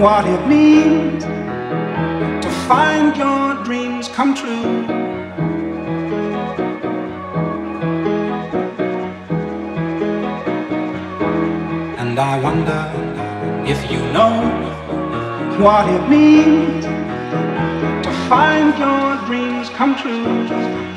what it means to find your dreams come true. And I wonder if you know what it means to find your dreams come true.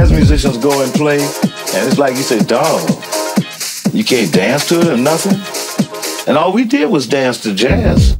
Jazz musicians go and play, and it's like you say, dog, you can't dance to it or nothing. And all we did was dance to jazz.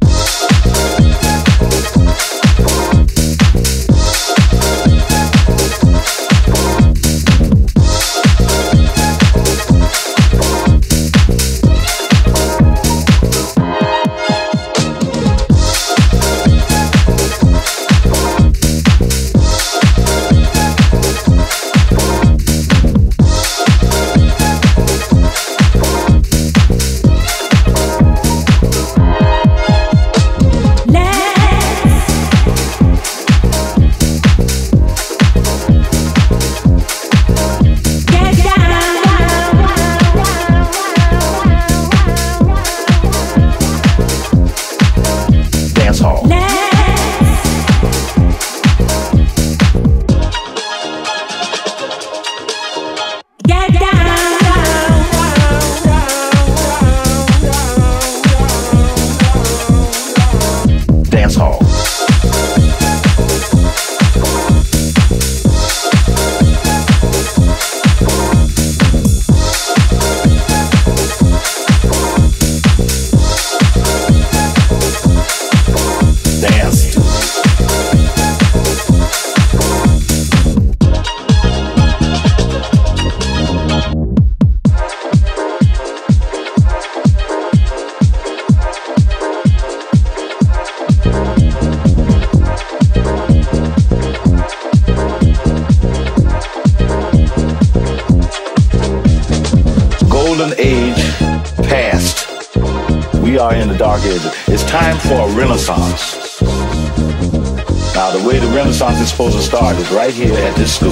Right here at this school.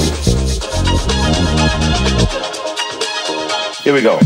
Here we go.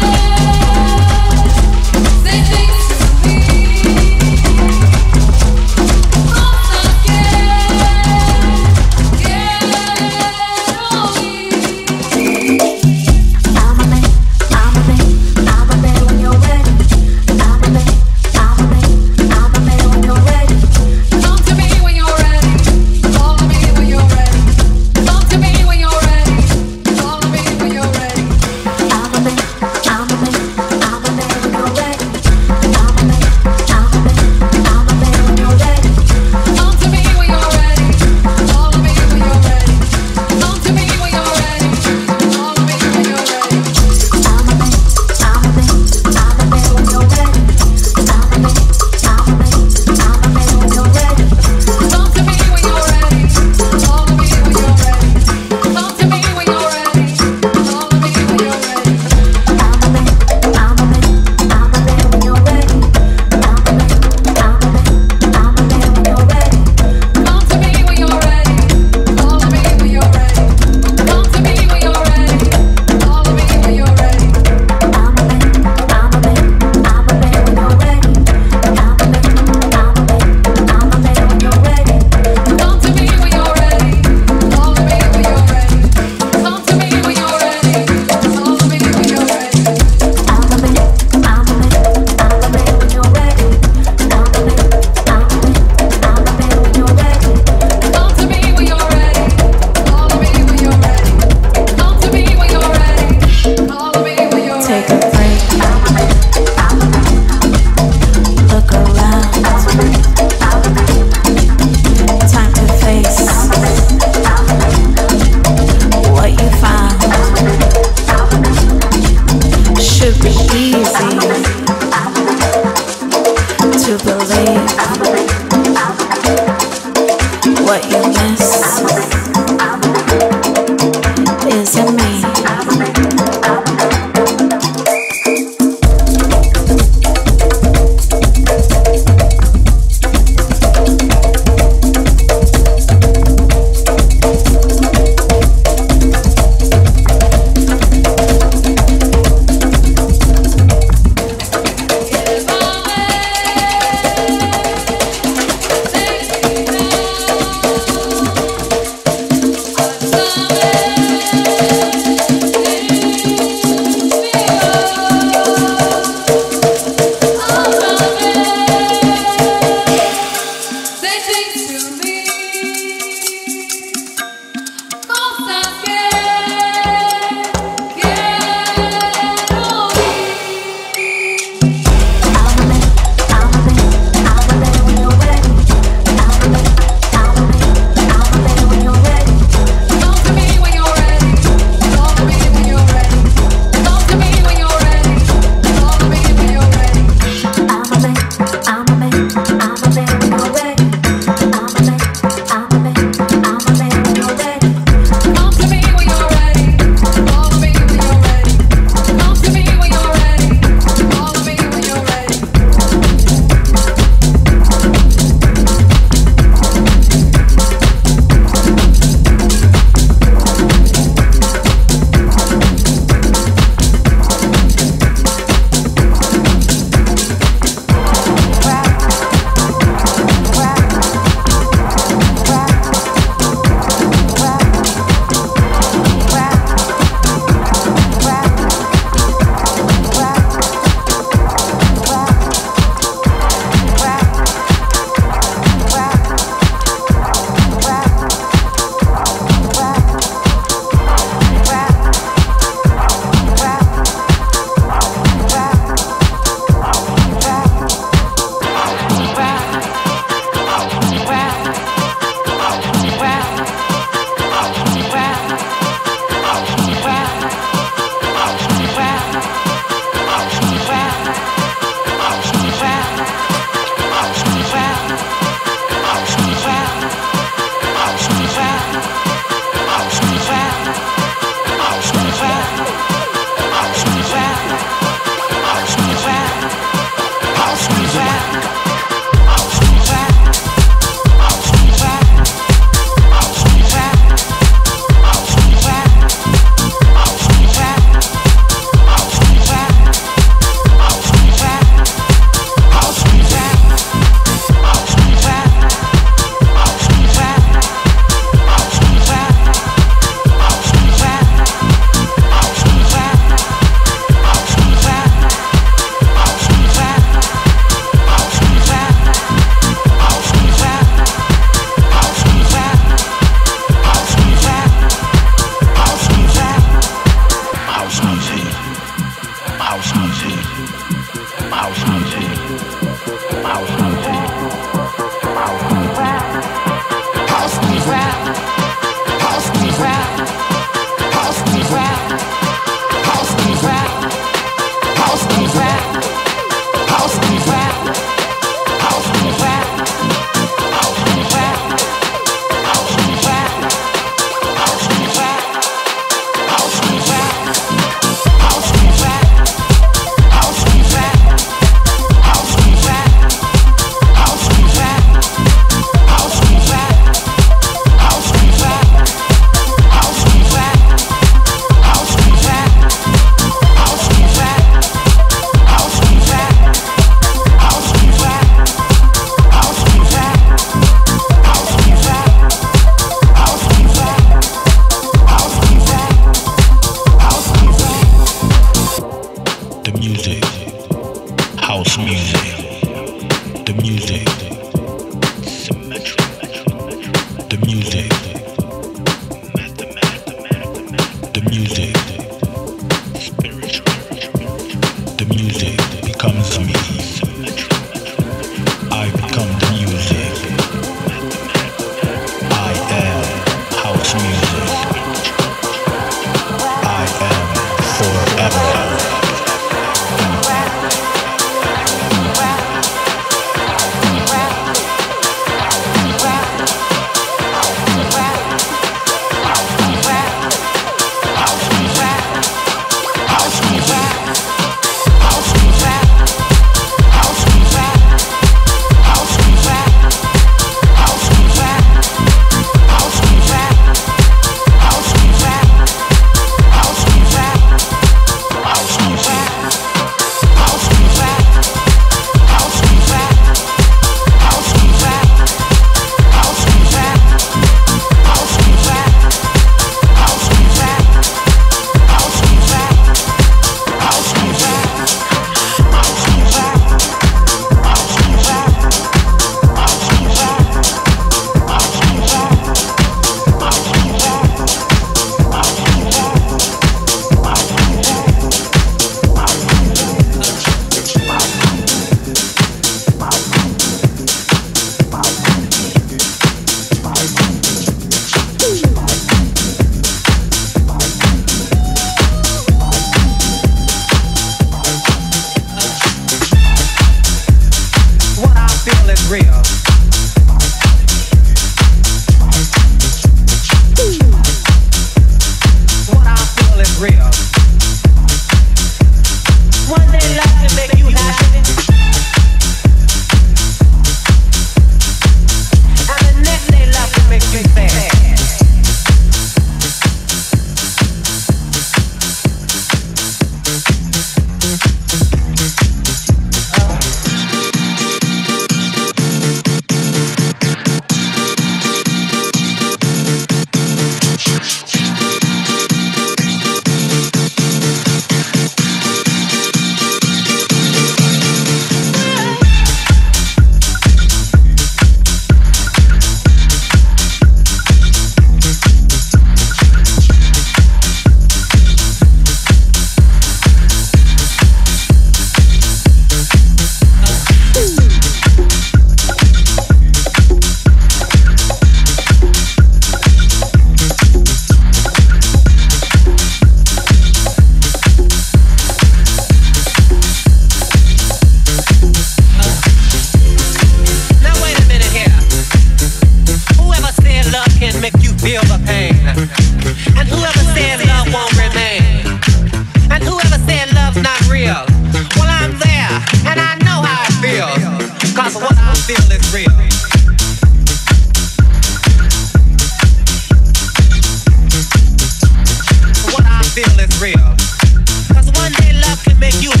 you